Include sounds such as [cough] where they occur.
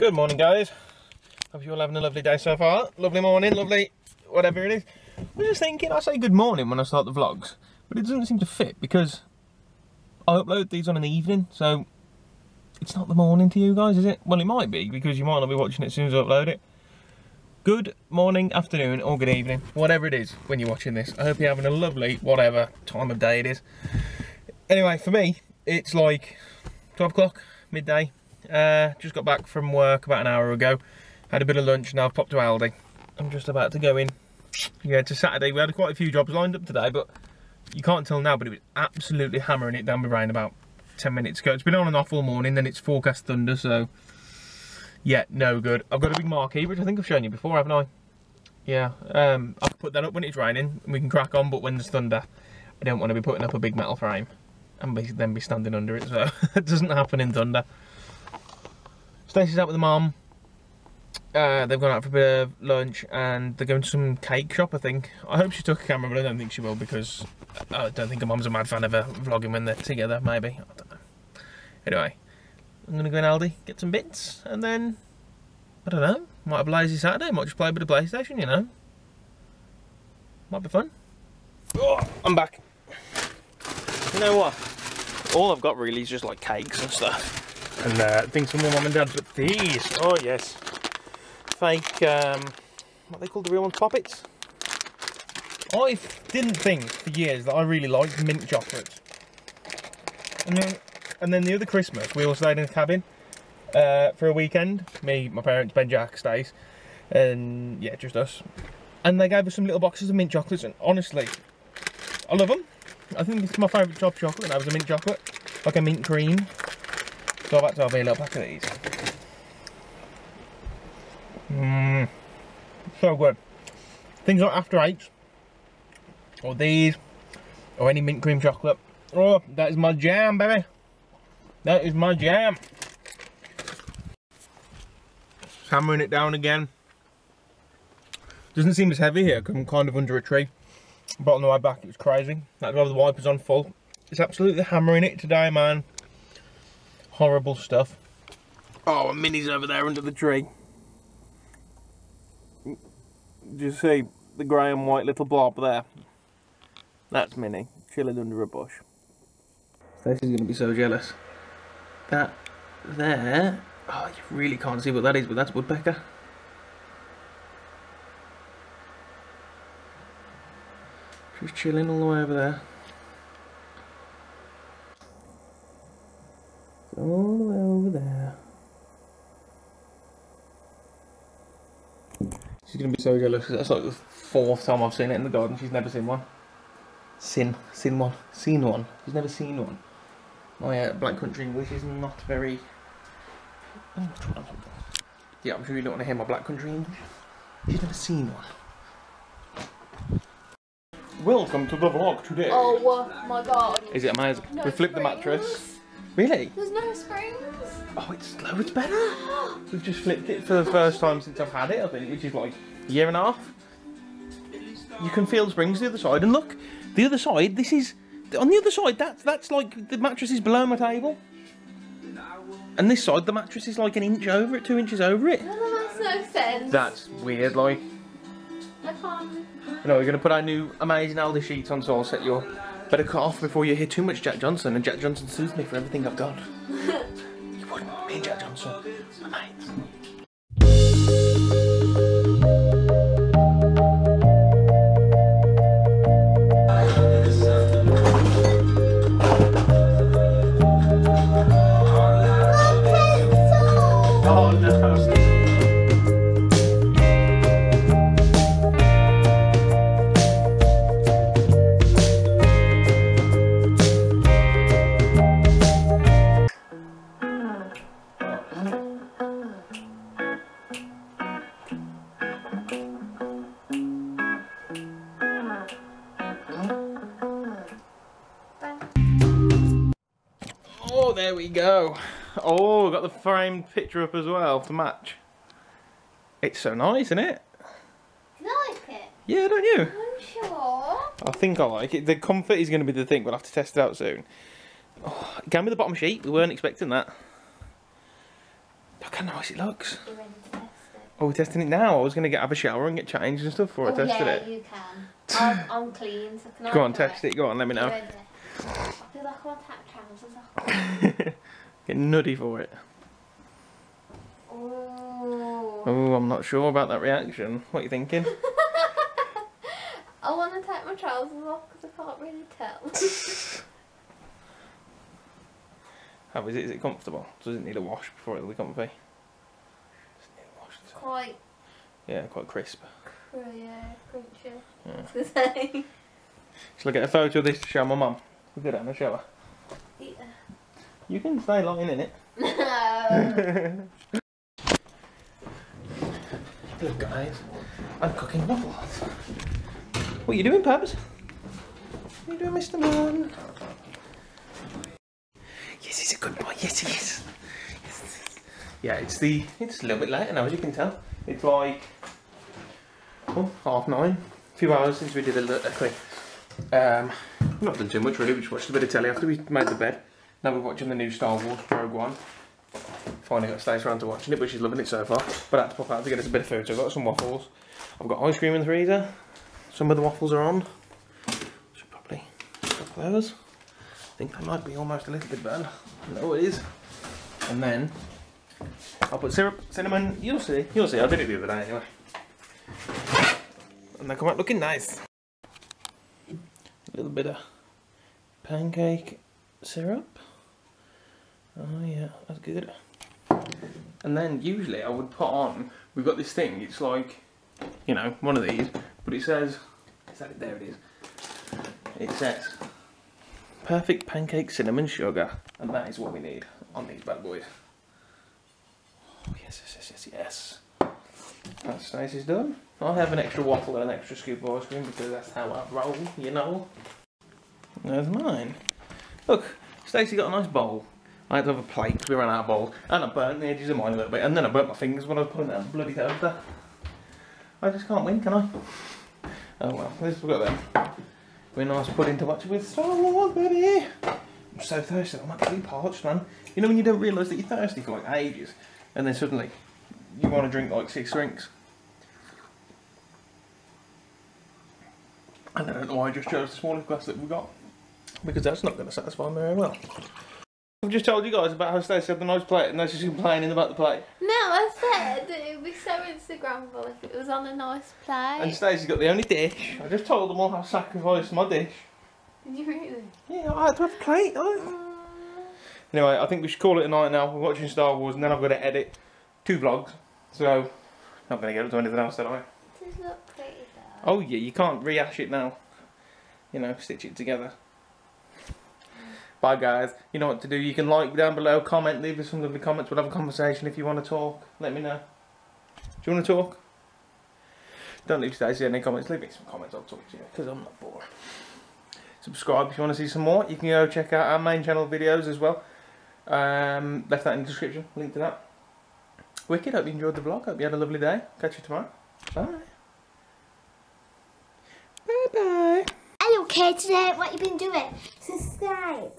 Good morning, guys. Hope you're all having a lovely day so far. Lovely morning, lovely whatever it is. I was just thinking, I say good morning when I start the vlogs, but it doesn't seem to fit because I upload these on an evening, so it's not the morning to you guys, is it? Well, it might be because you might not be watching it as soon as I upload it. Good morning, afternoon, or good evening, whatever it is when you're watching this. I hope you're having a lovely, whatever time of day it is. Anyway, for me, it's like 12 o'clock, midday. Uh, just got back from work about an hour ago. Had a bit of lunch, now I've popped to Aldi. I'm just about to go in. Yeah, it's Saturday. We had quite a few jobs lined up today, but you can't tell now, but it was absolutely hammering it down with rain about 10 minutes ago. It's been on and off all morning, then it's forecast thunder, so yeah, no good. I've got a big marquee, which I think I've shown you before, haven't I? Yeah, um, I'll put that up when it's raining, we can crack on, but when there's thunder, I don't want to be putting up a big metal frame and then be standing under it, so [laughs] it doesn't happen in thunder. Stacey's out with the mom. Uh, they've gone out for a bit of lunch and they're going to some cake shop, I think. I hope she took a camera, but I don't think she will because I don't think her mum's a mad fan of her vlogging when they're together, maybe. I don't know. Anyway, I'm going to go in Aldi, get some bits, and then, I don't know, might have a lazy Saturday, might just play a bit of PlayStation, you know. Might be fun. Oh, I'm back. You know what? All I've got really is just like cakes and stuff and uh, things from my mum and dad. But these, oh yes, fake, um, what they call the real ones, poppets. I didn't think for years that I really liked mint chocolates. And then, and then the other Christmas, we all stayed in a cabin uh, for a weekend. Me, my parents, Ben, Jack, Stace, and yeah, just us. And they gave us some little boxes of mint chocolates, and honestly, I love them. I think it's my favourite top chocolate. That was a mint chocolate, like a mint cream. So I've to have a little pack of these. Mmm, so good. Things like After Eights, or these, or any mint cream chocolate. Oh, that is my jam, baby. That is my jam. Hammering it down again. Doesn't seem as heavy here because I'm kind of under a tree. But on the way back it was crazy. That's why the wipers on full. It's absolutely hammering it today, man horrible stuff. Oh, Minnie's over there under the tree. Do you see the grey and white little blob there? That's Minnie, chilling under a bush. Stacey's gonna be so jealous. That there, oh, you really can't see what that is, but that's woodpecker. She's chilling all the way over there. All the way over there. She's gonna be so jealous that's like the fourth time I've seen it in the garden. She's never seen one. Seen, seen one, seen one. She's never seen one. My uh, Black Country English is not very. Oh, yeah, I'm sure you don't want to hear my Black Country English. She's never seen one. Welcome to the vlog today. Oh my god. Is it amazing? No we flipped the mattress. Really? There's no springs. Oh, it's loads better. [gasps] We've just flipped it for the first time since I've had it, I think, which is like a year and a half. You can feel the springs the other side, and look, the other side. This is on the other side. That's that's like the mattress is below my table, and this side the mattress is like an inch over it, two inches over it. that makes no sense. That's weird, like. I can't. No, we're gonna put our new amazing Aldi sheets on, so I'll set your Better cut off before you hear too much Jack Johnson, and Jack Johnson sues me for everything I've done. [laughs] you wouldn't, me and Jack Johnson, there we go. Oh, got the framed picture up as well to match. It's so nice, isn't it? I like it. Yeah, don't you? I'm sure. I think I like it. The comfort is going to be the thing. We'll have to test it out soon. Oh, can with the bottom sheet. We weren't expecting that. Look how nice it looks. You ready it? Oh, we're testing it now. I was going to get have a shower and get changed and stuff before I oh, tested yeah, it. you can. I'm, I'm clean, so can I Go on, do test it. Go on, let me You know. Ready? I feel like I want have trousers get nutty for it. Ooh. Oh, I'm not sure about that reaction. What are you thinking? [laughs] I want to take my trousers off because I can't really tell. [laughs] How is it? Is it comfortable? Does it need a wash before it'll be comfy? Does it need a wash? Quite Yeah, quite crisp. cr- yeah, crunchy. Yeah. I was gonna say. Shall I get a photo of this to show my mum? It in the shower. Yeah. You can stay long in it. No. Look guys, I'm cooking waffles. What are you doing, Pabs? What are you doing, Mr. Man? Yes, he's a good boy. Yes, he is. Yes. Yeah, it's the. It's a little bit later now, as you can tell. It's like oh, half nine. A few hours since we did a, li- a quick. Um, not done too much really. We just watched a bit of telly after we made the bed. Now we're watching the new Star Wars Rogue One. Finally got Stacey around to watching it, but she's loving it so far. But I had to pop out to get us a bit of food, so I've got some waffles. I've got ice cream in the freezer. Some of the waffles are on. Should probably stop those. I think they might be almost a little bit burned. No, it is. And then I'll put syrup, cinnamon. You'll see. You'll see. I did it the other day anyway. And they come out looking nice. Little bit of pancake syrup. Oh yeah, that's good. And then usually I would put on, we've got this thing, it's like, you know, one of these, but it says, is that it? There it is. It says, perfect pancake cinnamon sugar. And that is what we need on these bad boys. Oh, yes, yes, yes, yes, yes. That's nice Stacey's done. I'll have an extra waffle and an extra scoop of ice cream because that's how I roll, you know. There's mine. Look, Stacey got a nice bowl. I had to have a plate because we ran out of bowls. And I burnt the edges of mine a little bit. And then I burnt my fingers when I was out the bloody toaster. I just can't win, can I? Oh well, at least we've got them. We're nice pudding to watch with Star Wars, baby. I'm so thirsty. I'm actually parched, man. You know when you don't realise that you're thirsty for like ages, and then suddenly you want to drink like six drinks. And I don't know why I just chose the smallest glass that we've got, because that's not going to satisfy me very well. I've just told you guys about how Stacey had the nice plate, and now she's complaining about the plate. No, I said it would be so Instagrammable if it was on a nice plate. And. Stacey's got the only dish. I just told them all how sacrificed my dish. Did you really? Yeah, I had to have a plate. I- Mm. Anyway, I think we should call it a night now. We're watching Star Wars, and then I've got to edit two vlogs. So, not going to get up to anything else, did I? It does look pretty though. Oh yeah, you can't rehash it now. You know, stitch it together. Bye guys. You know what to do. You can like down below, comment, leave us some lovely comments. We'll have a conversation if you want to talk. Let me know. Do you want to talk? Don't leave Stacey any comments. Leave me some comments. I'll talk to you because I'm not bored. Subscribe if you want to see some more. You can go check out our main channel videos as well. Um, left that in the description. Link to that. Wicked. Hope you enjoyed the vlog. Hope you had a lovely day. Catch you tomorrow. Bye. Bye bye. Are you okay today? What you been doing? Subscribe.